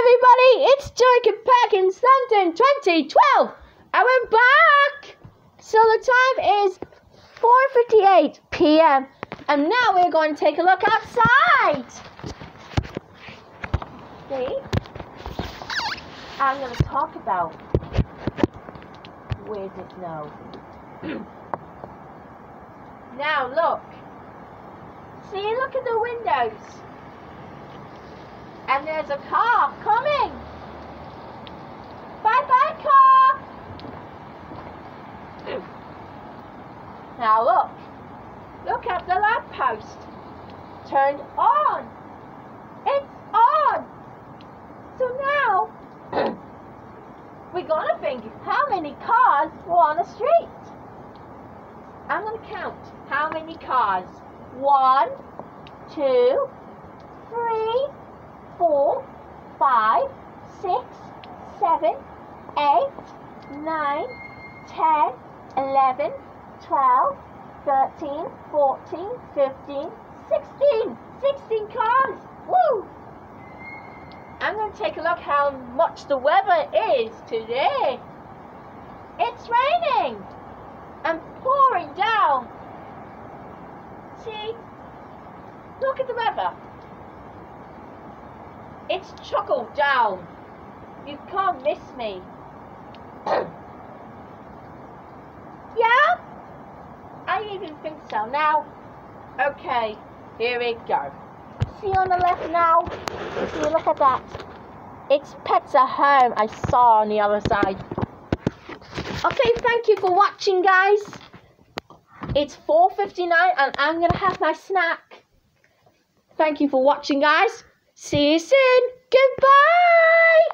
everybody, it's Jacob Perkins London 2012 and we're back! So the time is 4.58 p.m. and now we're going to take a look outside! See? I'm going to talk about where's it now? now look! See, look at the windows! And there's a car coming. Bye bye, car. now look. Look at the lamppost. Turned on. It's on. So now we're gonna think how many cars were on the street. I'm gonna count how many cars. One, two, three, four, five, six, seven, eight, nine, ten, eleven, twelve, thirteen, fourteen, fifteen, sixteen. Sixteen cars! Woo! I'm going to take a look how much the weather is today. It's raining and pouring down. See? Look at the weather. It's chuckled down. You can't miss me. yeah? I even think so. Now, okay, here we go. See on the left now? See, look at that. It's Pets at Home I saw on the other side. Okay, thank you for watching, guys. It's 4.59 and I'm going to have my snack. Thank you for watching, guys. See you soon. Goodbye.